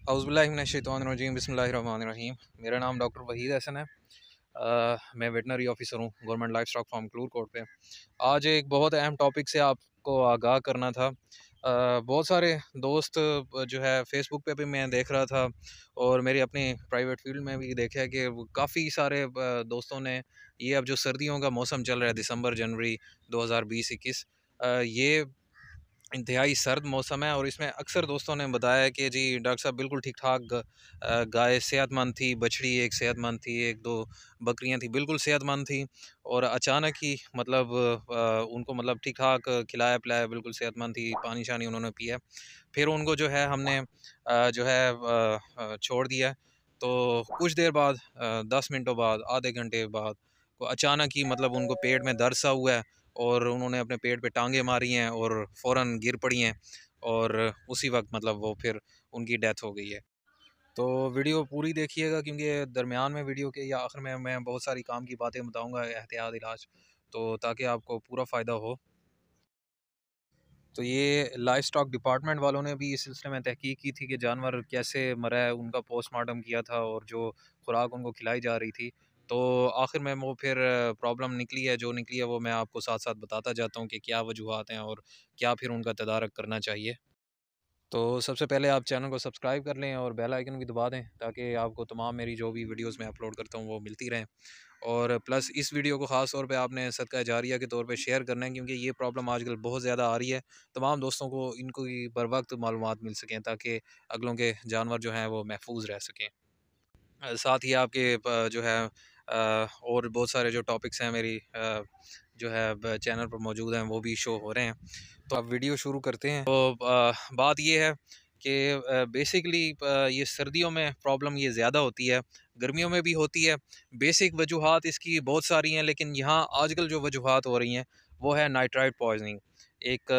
अउज़बिल्लिनशैतरजीम बसमीम मेरा नाम डॉक्टर वहीद हसन है। आ, मैं वेटनरी ऑफिसर हूँ government livestock farm Kallur Kot पे। आज एक बहुत अहम टॉपिक से आपको आगाह करना था। आ, बहुत सारे दोस्त जो है फेसबुक पे भी मैं देख रहा था और मेरी अपनी प्राइवेट फ़ील्ड में भी देखा कि काफ़ी सारे दोस्तों ने ये अब जो सर्दियों का मौसम चल रहा है दिसंबर जनवरी 2020-21 ये इंतहाई सर्द मौसम है और इसमें अक्सर दोस्तों ने बताया कि जी, डॉक्टर साहब बिल्कुल ठीक ठाक गाय सेहतमंद थी, बछड़ी एक सेहतमंद थी, एक दो बकरियाँ थी, बिल्कुल सेहतमंद थी और अचानक ही मतलब उनको मतलब ठीक ठाक खिलाया पिलाया बिल्कुल सेहतमंद थी पानी शानी उन्होंने पिया। फिर उनको जो है हमने जो है छोड़ दिया। तो कुछ देर बाद दस मिनटों बाद, आधे घंटे बाद अचानक ही मतलब उनको पेट में दर्द सा हुआ है और उन्होंने अपने पेट पे टांगे मारी हैं और फ़ौर गिर पड़ी हैं और उसी वक्त मतलब वो फिर उनकी डेथ हो गई है। तो वीडियो पूरी देखिएगा क्योंकि दरमियान में वीडियो के या आखिर में मैं बहुत सारी काम की बातें बताऊँगा, एहतियात, इलाज तो ताकि आपको पूरा फ़ायदा हो। तो ये लाइफ स्टॉक डिपार्टमेंट वालों ने भी इस सिलसिले में तहकीक की थी कि जानवर कैसे मरा है, उनका पोस्टमार्टम किया था और जो खुराक उनको खिलाई जा रही थी। तो आखिर में वो फिर प्रॉब्लम निकली है, जो निकली है वो मैं आपको साथ साथ बताता जाता हूँ कि क्या वजूहत हैं और क्या फिर उनका तदारक करना चाहिए। तो सबसे पहले आप चैनल को सब्सक्राइब कर लें और बेल आइकन भी दबा दें, ताकि आपको तमाम मेरी जो भी वीडियोस मैं अपलोड करता हूँ वो मिलती रहें। और प्लस इस वीडियो को ख़ास तौर पे आपने सदका जारिया के तौर पे शेयर करना है, क्योंकि ये प्रॉब्लम आजकल बहुत ज़्यादा आ रही है। तमाम दोस्तों को इनको ही बर वक्त मालूम मिल सकें, ताकि अगलों के जानवर जो हैं वो महफूज रह सकें। साथ ही आपके जो है और बहुत सारे जो टॉपिक्स हैं मेरी जो है चैनल पर मौजूद हैं, वो भी शो हो रहे हैं। तो अब वीडियो शुरू करते हैं। तो बात ये है कि बेसिकली ये सर्दियों में प्रॉब्लम ये ज़्यादा होती है, गर्मियों में भी होती है। बेसिक वजूहत इसकी बहुत सारी हैं, लेकिन यहाँ आजकल जो वजूहत हो रही हैं, वो है नाइट्राइड पॉइजनिंग एक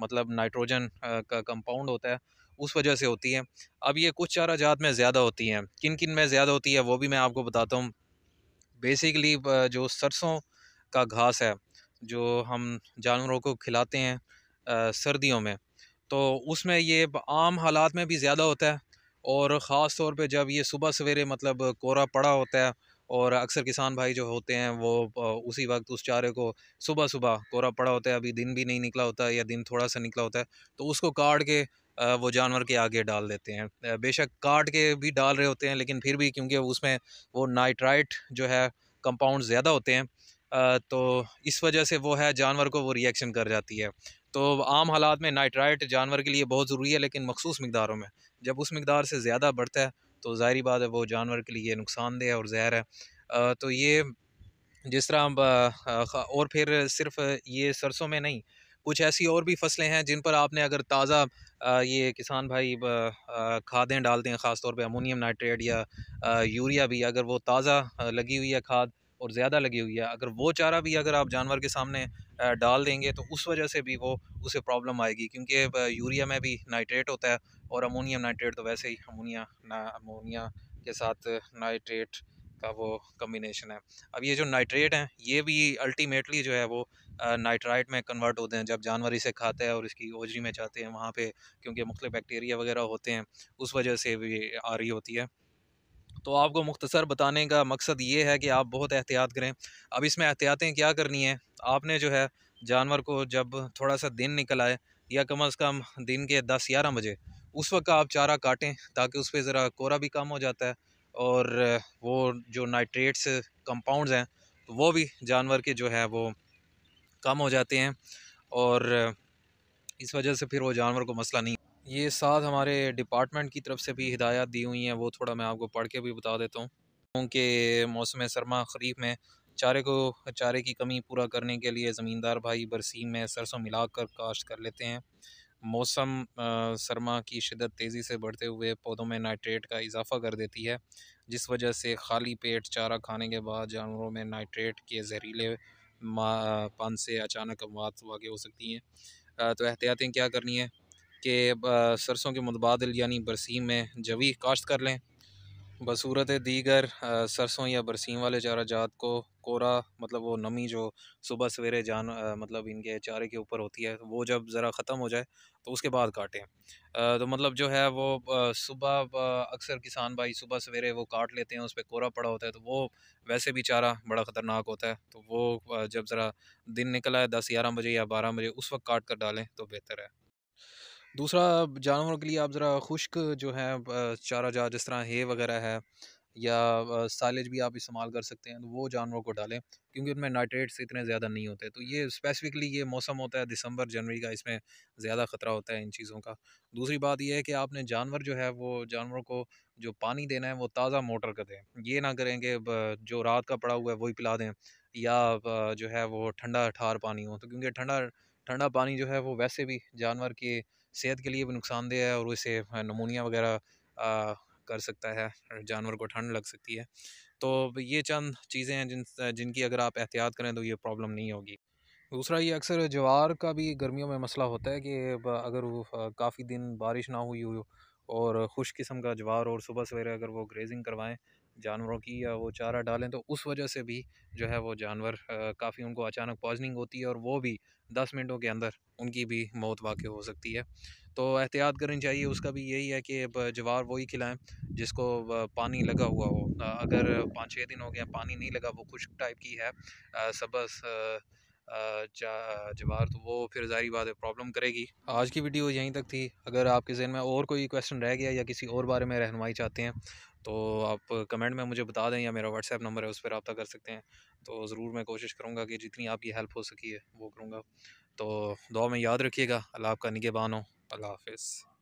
मतलब नाइट्रोजन का कंपाउंड होता है, उस वजह से होती है। अब ये कुछ चारा जात में ज़्यादा होती हैं। किन किन में ज़्यादा होती है, वो भी मैं आपको बताता हूँ। बेसिकली जो सरसों का घास है, जो हम जानवरों को खिलाते हैं सर्दियों में तो उसमें ये आम हालात में भी ज़्यादा होता है और ख़ास तौर पे जब ये सुबह सवेरे मतलब कोरा पड़ा होता है और अक्सर किसान भाई जो होते हैं वो उसी वक्त उस चारे को सुबह सुबह कोरा पड़ा होता है, अभी दिन भी नहीं निकला होता या दिन थोड़ा सा निकला होता है तो उसको काट के वो जानवर के आगे डाल देते हैं। बेशक काट के भी डाल रहे होते हैं, लेकिन फिर भी क्योंकि उसमें वो नाइट्राइट जो है कंपाउंड ज़्यादा होते हैं तो इस वजह से वो है, जानवर को वो रिएक्शन कर जाती है। तो आम हालात में नाइट्राइट जानवर के लिए बहुत ज़रूरी है, लेकिन मखसूस मकदारों में। जब उस मकदार से ज़्यादा बढ़ता है तो ज़ाहरी बात है, वो जानवर के लिए नुकसानदेह और जहर है। तो ये जिस तरह और फिर सिर्फ़ ये सरसों में नहीं कुछ ऐसी और भी फ़सलें हैं जिन पर आपने अगर ताज़ा ये किसान भाई खादें डालते हैं ख़ास तौर पे अमोनियम नाइट्रेट या यूरिया भी, अगर वो ताज़ा लगी हुई है खाद और ज़्यादा लगी हुई है, अगर वो चारा भी अगर आप जानवर के सामने डाल देंगे तो उस वजह से भी वो, उसे प्रॉब्लम आएगी क्योंकि यूरिया में भी नाइट्रेट होता है और अमोनियम नाइट्रेट तो वैसे ही अमोनिया ना, अमोनिया के साथ नाइट्रेट का वो कम्बिनेशन है। अब ये जो नाइट्रेट हैं, ये भी अल्टीमेटली जो है वो नाइट्राइट में कन्वर्ट होते हैं। जब जानवर इसे खाते हैं और इसकी ओजरी में जाते हैं वहाँ पे, क्योंकि मुख्तु बैक्टीरिया वगैरह होते हैं, उस वजह से भी आ रही होती है। तो आपको मुख्तसर बताने का मकसद ये है कि आप बहुत एहतियात करें। अब इसमें एहतियातें क्या करनी है? आपने जो है, जानवर को जब थोड़ा सा दिन निकल आए, या कम अज़ कम दिन के दस ग्यारह बजे, उस वक्त आप चारा काटें, ताकि उस पर ज़रा कोरा भी कम हो जाता है। और वो जो नाइट्रेट्स कंपाउंड्स हैं तो वो भी जानवर के जो है वो कम हो जाते हैं और इस वजह से फिर वो जानवर को मसला नहीं। ये साथ हमारे डिपार्टमेंट की तरफ़ से भी हिदायत दी हुई हैं, वो थोड़ा मैं आपको पढ़ के भी बता देता हूँ। क्योंकि मौसम सरमा खरीफ में चारे को, चारे की कमी पूरा करने के लिए ज़मींदार भाई बरसीम में सरसों मिलाकर काश्त कर लेते हैं। मौसम सरमा की शिदत तेज़ी से बढ़ते हुए पौधों में नाइट्रेट का इजाफ़ा कर देती है, जिस वजह से खाली पेट चारा खाने के बाद जानवरों में नाइट्रेट के जहरीले पान से अचानक अमवात वाक़ हो सकती हैं। तो एहतियातें क्या करनी है कि सरसों के मुतबादल यानी बरसीम में जवी काश्त कर लें। बसूरत दीगर सरसों या बरसीम वाले चारा जात को कोरा मतलब वो नमी जो सुबह सवेरे जान मतलब इनके चारे के ऊपर होती है, वो जब ज़रा ख़त्म हो जाए तो उसके बाद काटें। तो मतलब जो है वो सुबह अक्सर किसान भाई सुबह सवेरे वो काट लेते हैं, उस पर कोरा पड़ा होता है तो वो वैसे भी चारा बड़ा ख़तरनाक होता है तो वो जब ज़रा दिन निकला है दस ग्यारह बजे या बारह बजे, उस वक्त काट कर डालें तो बेहतर है। दूसरा, जानवरों के लिए आप ज़रा खुश्क जो है चारा जहाँ जिस तरह हे वगैरह है या साइलेज भी आप इस्तेमाल कर सकते हैं तो वो जानवरों को डालें, क्योंकि उनमें नाइट्रेट्स इतने ज़्यादा नहीं होते। तो ये स्पेसिफिकली ये मौसम होता है, दिसंबर, जनवरी का इसमें ज़्यादा ख़तरा होता है इन चीज़ों का। दूसरी बात यह है कि आपने जानवर जो है, वो जानवरों को जो पानी देना है, वो ताज़ा मोटर का दें। ये ना करें कि जो रात का पड़ा हुआ है, वही पिला दें, या जो है, वो ठंडा ठार पानी हो। तो क्योंकि ठंडा ठंडा पानी जो है, वो वैसे भी जानवर की सेहत के लिए भी नुकसानदेह है, और उसे नमूनिया वगैरह कर सकता है जानवर को ठंड लग सकती है। तो ये चंद चीज़ें हैं जिन जिनकी अगर आप एहतियात करें तो ये प्रॉब्लम नहीं होगी। दूसरा ये अक्सर जवार का भी गर्मियों में मसला होता है कि अगर काफ़ी दिन बारिश ना हुई हो और खुश किस्म का जवार और सुबह सवेरे अगर वो ग्रेजिंग करवाएँ जानवरों की या वो चारा डालें तो उस वजह से भी जो है वो जानवर काफ़ी उनको अचानक पॉइजनिंग होती है और वो भी दस मिनटों के अंदर उनकी भी मौत वाक़ हो सकती है। तो एहतियात करनी चाहिए, उसका भी यही है कि जवार वही खिलाएँ, जिसको पानी लगा हुआ हो। अगर पाँच छः दिन हो गया पानी नहीं लगा, वो खुश्क टाइप की है। सबस जवार तो वो फिर जारी बात है प्रॉब्लम करेगी। आज की वीडियो यहीं तक थी। अगर आपके जहन में और कोई क्वेश्चन रह गया या किसी और बारे में रहनमाई चाहते हैं तो आप कमेंट में मुझे बता दें या मेरा व्हाट्सएप नंबर है, उस पर रबता कर सकते हैं। तो ज़रूर मैं कोशिश करूँगा कि जितनी आपकी हेल्प हो सकी है, वो करूँगा। तो दुआ में याद रखिएगा। अल्लाह आपका निगेबान हो। अल्लाह हाफिज़